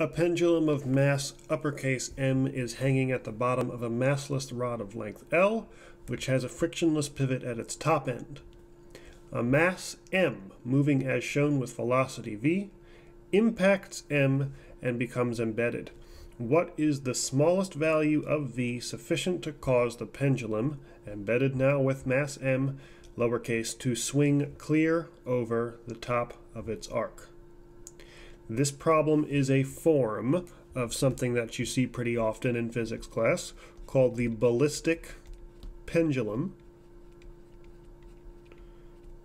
A pendulum of mass uppercase M is hanging at the bottom of a massless rod of length L, which has a frictionless pivot at its top end. A mass M, moving as shown with velocity v, impacts M and becomes embedded. What is the smallest value of v sufficient to cause the pendulum, embedded now with mass m, lowercase, to swing clear over the top of its arc? This problem is a form of something that you see pretty often in physics class called the ballistic pendulum.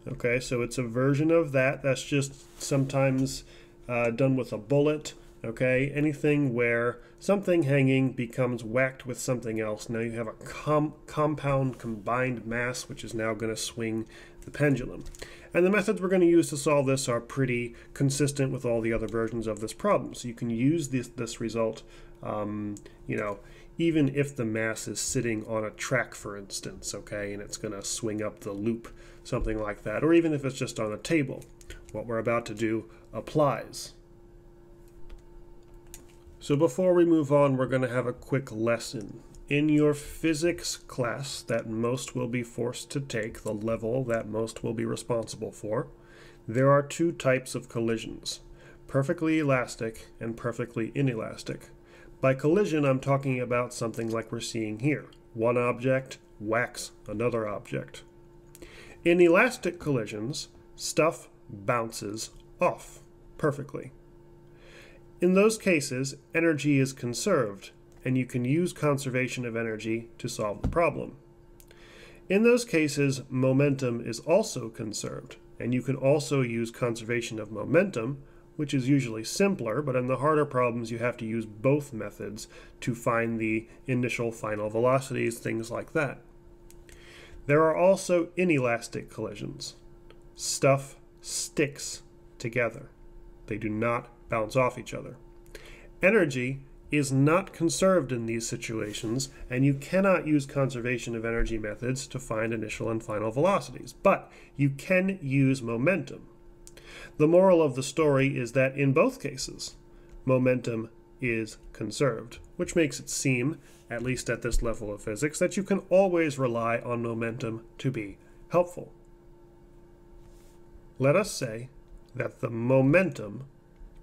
Okay, so it's a version of that. That's just sometimes uh, done with a bullet. Okay, anything where something hanging becomes whacked with something else. Now you have a com compound combined mass, which is now going to swing the pendulum. And the methods we're going to use to solve this are pretty consistent with all the other versions of this problem. So you can use this, this result, um, you know, even if the mass is sitting on a track, for instance, okay, and it's going to swing up the loop, something like that, or even if it's just on a table. What we're about to do applies. So before we move on, we're going to have a quick lesson in your physics class that most will be forced to take, the level that most will be responsible for, there are two types of collisions, perfectly elastic and perfectly inelastic. By collision, I'm talking about something like we're seeing here. One object whacks another object. In elastic collisions, stuff bounces off perfectly. In those cases, energy is conserved and you can use conservation of energy to solve the problem. In those cases, momentum is also conserved, and you can also use conservation of momentum, which is usually simpler, but in the harder problems you have to use both methods to find the initial final velocities, things like that. There are also inelastic collisions. Stuff sticks together. They do not bounce off each other. Energy is not conserved in these situations, and you cannot use conservation of energy methods to find initial and final velocities, but you can use momentum. The moral of the story is that in both cases, momentum is conserved, which makes it seem, at least at this level of physics, that you can always rely on momentum to be helpful. Let us say that the momentum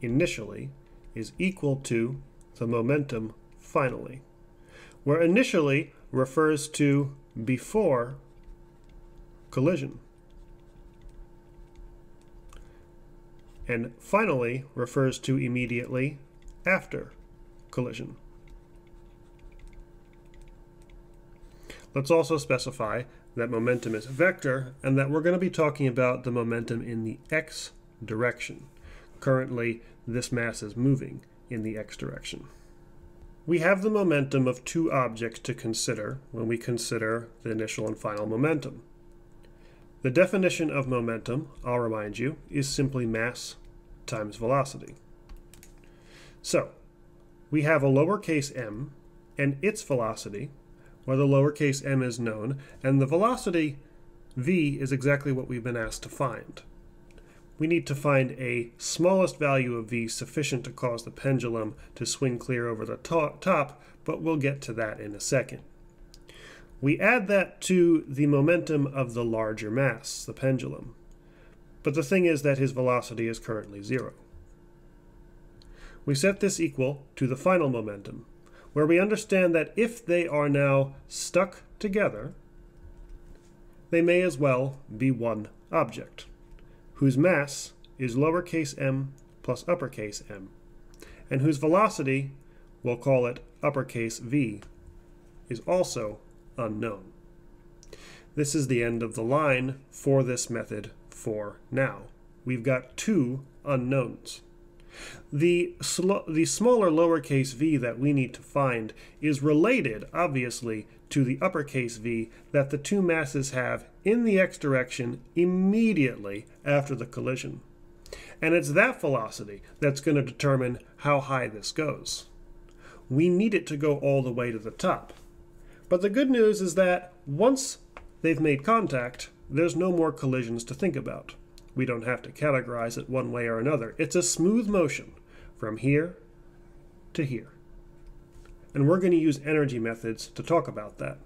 initially is equal to the momentum finally, where initially refers to before collision. And finally refers to immediately after collision. Let's also specify that momentum is a vector and that we're going to be talking about the momentum in the x direction. Currently, this mass is moving in the x direction. We have the momentum of two objects to consider when we consider the initial and final momentum. The definition of momentum, I'll remind you, is simply mass times velocity. So, we have a lowercase m and its velocity, where the lowercase m is known, and the velocity v is exactly what we've been asked to find we need to find a smallest value of v sufficient to cause the pendulum to swing clear over the top, but we'll get to that in a second. We add that to the momentum of the larger mass, the pendulum. But the thing is that his velocity is currently zero. We set this equal to the final momentum, where we understand that if they are now stuck together, they may as well be one object whose mass is lowercase m plus uppercase m, and whose velocity, we'll call it uppercase v, is also unknown. This is the end of the line for this method for now. We've got two unknowns. The, the smaller lowercase v that we need to find is related, obviously, to the uppercase v that the two masses have in the x direction immediately after the collision. And it's that velocity that's going to determine how high this goes. We need it to go all the way to the top. But the good news is that once they've made contact, there's no more collisions to think about. We don't have to categorize it one way or another. It's a smooth motion from here to here. And we're going to use energy methods to talk about that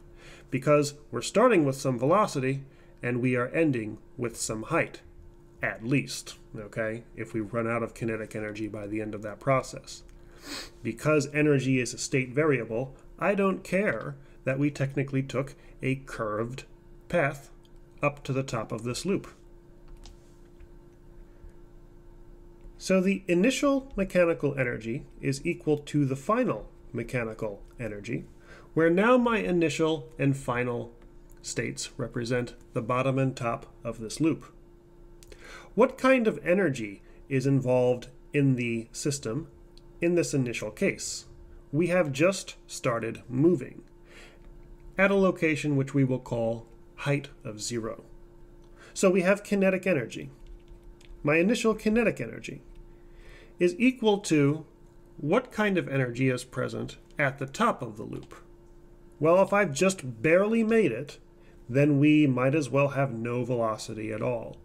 because we're starting with some velocity and we are ending with some height, at least, okay, if we run out of kinetic energy by the end of that process. Because energy is a state variable, I don't care that we technically took a curved path up to the top of this loop. So the initial mechanical energy is equal to the final mechanical energy, where now my initial and final states represent the bottom and top of this loop. What kind of energy is involved in the system in this initial case? We have just started moving at a location which we will call height of zero. So we have kinetic energy. My initial kinetic energy is equal to what kind of energy is present at the top of the loop? Well, if I've just barely made it, then we might as well have no velocity at all.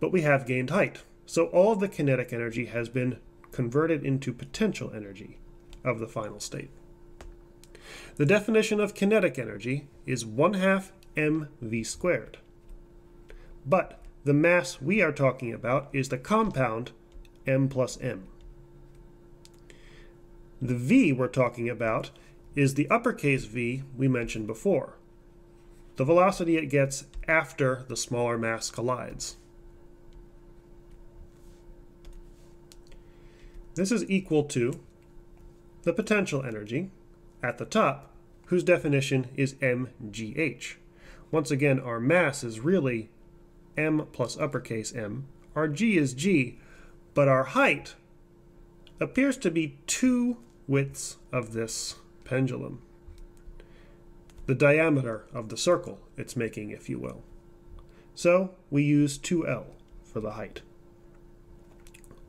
But we have gained height, so all of the kinetic energy has been converted into potential energy of the final state. The definition of kinetic energy is 1 half mv squared. But the mass we are talking about is the compound m plus m. The v we're talking about is the uppercase v we mentioned before, the velocity it gets after the smaller mass collides. This is equal to the potential energy at the top, whose definition is mgh. Once again, our mass is really m plus uppercase m. Our g is g, but our height appears to be two widths of this pendulum. The diameter of the circle it's making, if you will. So we use 2L for the height.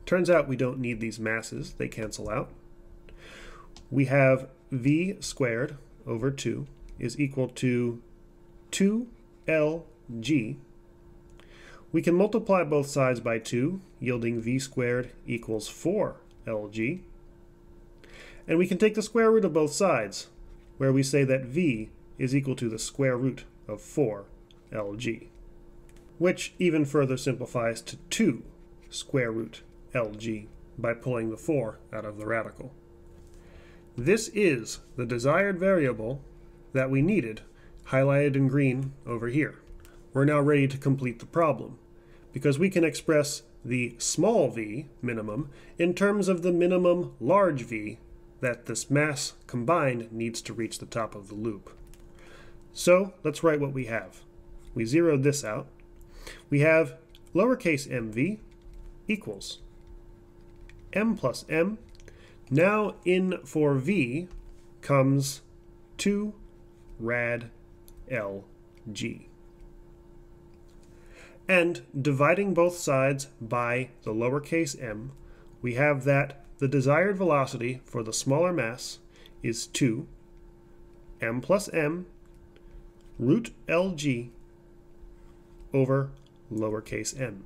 Turns out we don't need these masses, they cancel out. We have v squared over 2 is equal to 2lg. We can multiply both sides by 2, yielding v squared equals 4lg. And we can take the square root of both sides, where we say that v is equal to the square root of 4lg, which even further simplifies to 2 square root lg by pulling the 4 out of the radical. This is the desired variable that we needed, highlighted in green over here. We're now ready to complete the problem, because we can express the small v minimum in terms of the minimum large v that this mass combined needs to reach the top of the loop. So let's write what we have. We zeroed this out. We have lowercase mv equals m plus m now in for V comes 2 rad LG. And dividing both sides by the lowercase m, we have that the desired velocity for the smaller mass is 2 m plus m root lg over lowercase m.